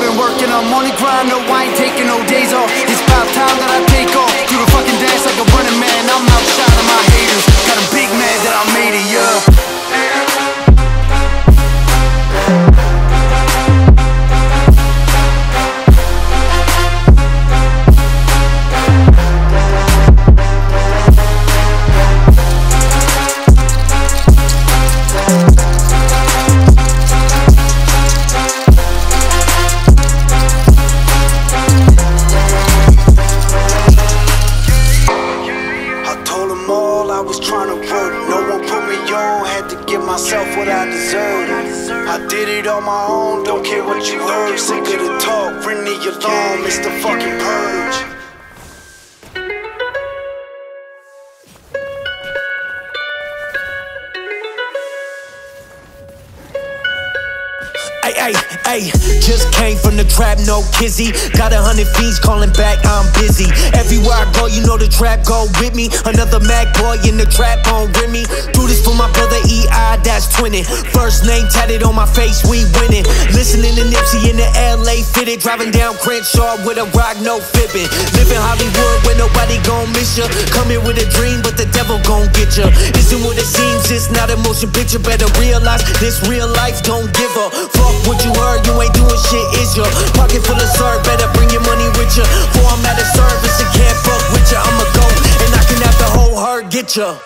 off. Putting work in, I'm on the grind, no, I ain't taking no days off. It's I was trying to work. No one put me on, had to give myself what I deserved. I did it on my own, don't care what you heard. Sick of the talk, ring the alarm, it's the fucking purge. Just came from the trap, no kizzy. Got a hundred fiends calling back, I'm busy. Everywhere I go, you know the trap go with me. Another Mac boy in the trap on Remy. Do this for my brother EI, that's twinning. First name tatted on my face, we winning. Listening to Nipsey in the LA fitted. Driving down Crenshaw with a rock, no fibbing. Living Hollywood where nobody gon' miss ya. Come here with a dream, but the devil gon' get ya. Isn't what it seems, it's not a motion picture. Better realize this real life, don't give a fuck what you heard. You ain't doing shit, is your Pocket full of syrup, better bring your money with ya. For I'm at a service and can't fuck with ya. I'ma go and I can have the whole herd get ya.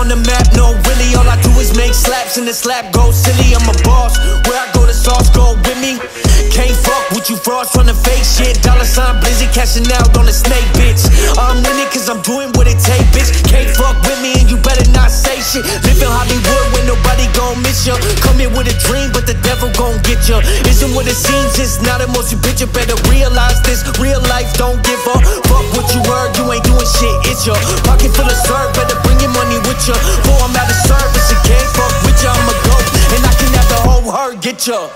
On the map, no really. All I do is make slaps and the slap goes silly. I'm a boss, where I go, the sauce go with me. With you frauds trying to fake shit. Dollar sign blizzy, cashing out on the snake, bitch. I'm winning cause I'm doing what it take, bitch. Can't fuck with me and you better not say shit. Living Hollywood when nobody gon' miss ya. Come here with a dream, but the devil gon' get ya. Isn't what it seems, it's not a motion picture. Better realize this real life, don't give up. Fuck what you heard, you ain't doing shit, it's ya. Pocket full of syrup, better bring your money with ya. For I'm out of service and can't fuck with ya. I'ma go and I can have the whole herd get ya.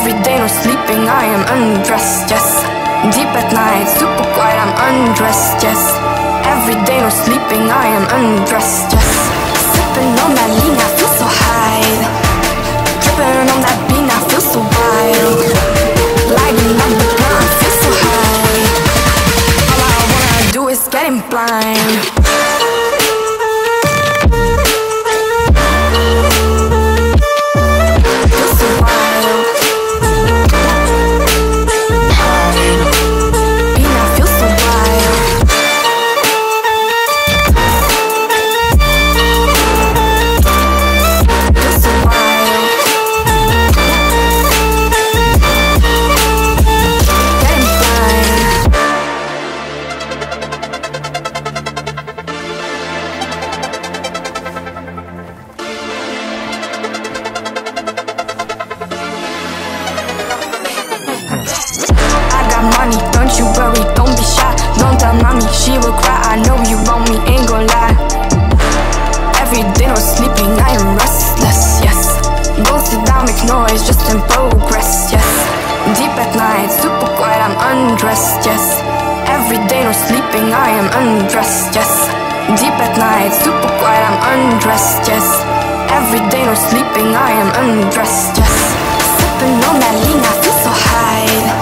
Every day no sleeping, I am undressed, yes. Deep at night, super quiet, I'm undressed, yes. Every day no sleeping, I am undressed, yes. Sipping on that lean, I feel got money, don't you worry, don't be shy. Don't tell mommy, she will cry. I know you want me, ain't gon' lie. Every day no sleeping, I am restless, yes. Don't sit down, make noise, just in progress, yes. Deep at night, super quiet, I'm undressed, yes. Every day no sleeping, I am undressed, yes. Deep at night, super quiet, I'm undressed, yes. Every day no sleeping, I am undressed, yes. Sipping on that lean, I feel so high.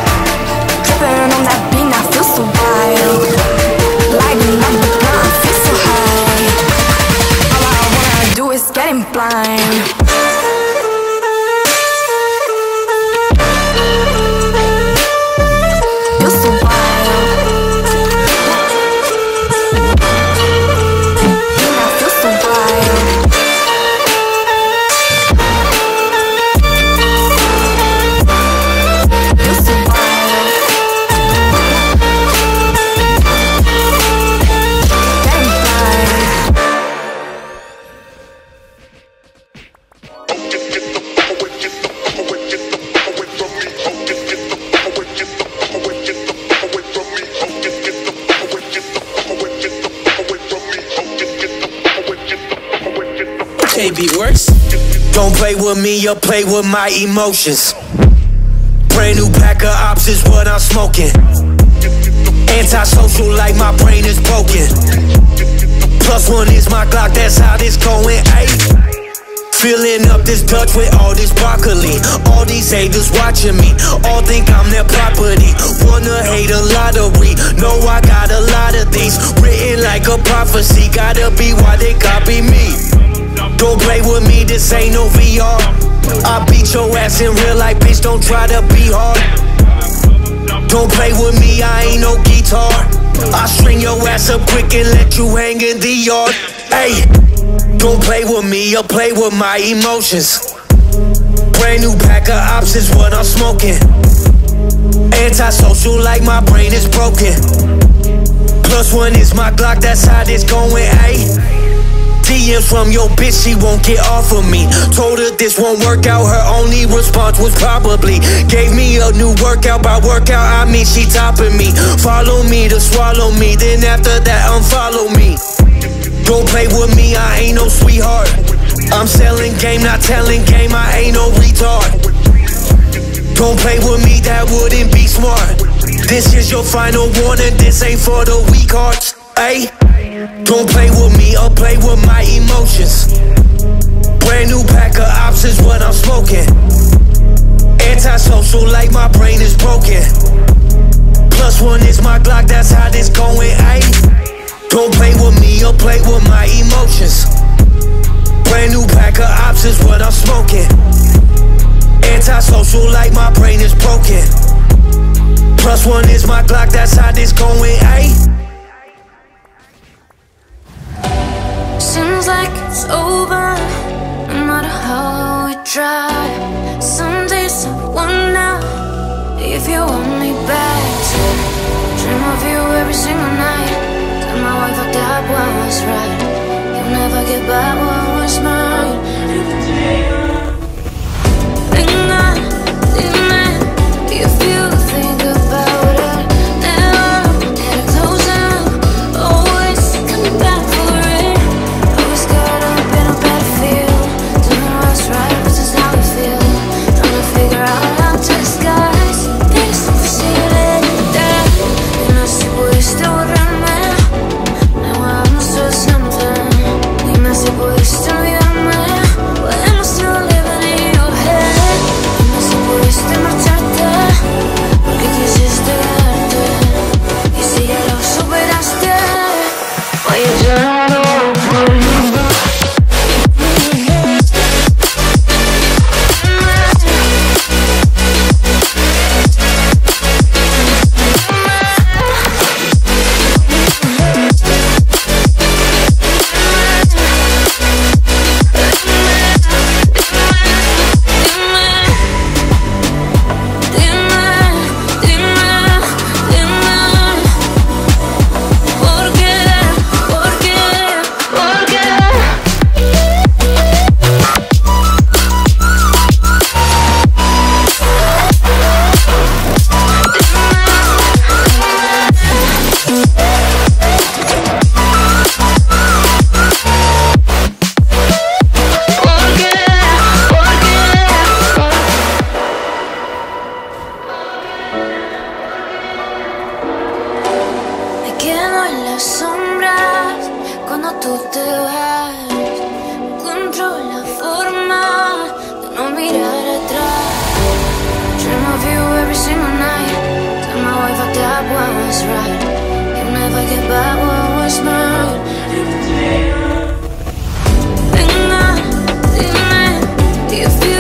Getting with my emotions. Brand new pack of ops is what I'm smoking. Antisocial like my brain is broken. Plus one is my Glock, that's how this going. Ayy. Filling up this Dutch with all this broccoli. All these haters watching me, all think I'm their property. Wanna hate a lottery, know I got a lot of these. Written like a prophecy, gotta be why they copy me. Don't play with me, this ain't no VR. I beat your ass in real life, bitch, don't try to be hard. Don't play with me, I ain't no guitar. I string your ass up quick and let you hang in the yard. Hey, don't play with me or play with my emotions. Brand new pack of ops is what I'm smoking. Antisocial like my brain is broken. Plus one is my Glock, that's how this going, ayy. DMs from your bitch, she won't get off of me. Told her this won't work out, her only response was probably. Gave me a new workout, by workout, I mean she topping me. Follow me to swallow me, then after that, unfollow me. Don't play with me, I ain't no sweetheart. I'm selling game, not telling game, I ain't no retard. Don't play with me, that wouldn't be smart. This is your final warning, this ain't for the weak hearts. Ayy. Don't play with me or play with my emotions. Brand new pack of ops is what I'm smoking. Antisocial like my brain is broken. Plus one is my Glock, that's how this going, ayy. Don't play with me or play with my emotions. Brand new pack of ops is what I'm smoking. Antisocial like my brain is broken. Plus one is my Glock, that's how this going, ayy. Seems like it's over, no matter how we try. Some days I wonder if you want me back. To dream of you every single night. Tell my wife I got what was right. You'll never get back what was mine. en las sombras cuando tú te vas. Encuentro la forma de no mirar atrás. Dream of you every single night. Tell my wife I got what was right. You'll never get back what was mine. Venga, dime if you.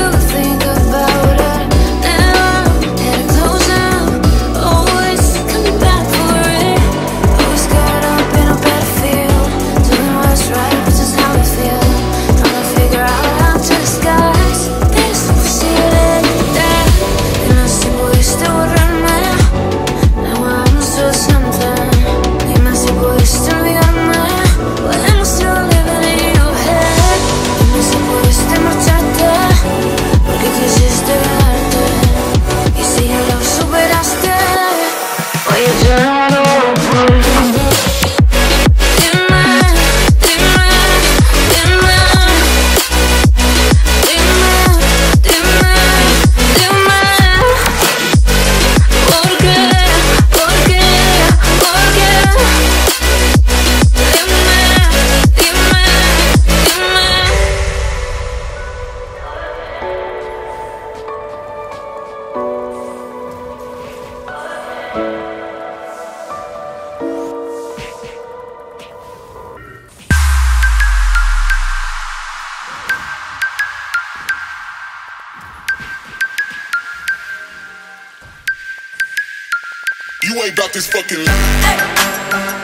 about this fucking. Hey.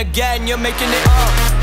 Again, you're making it up.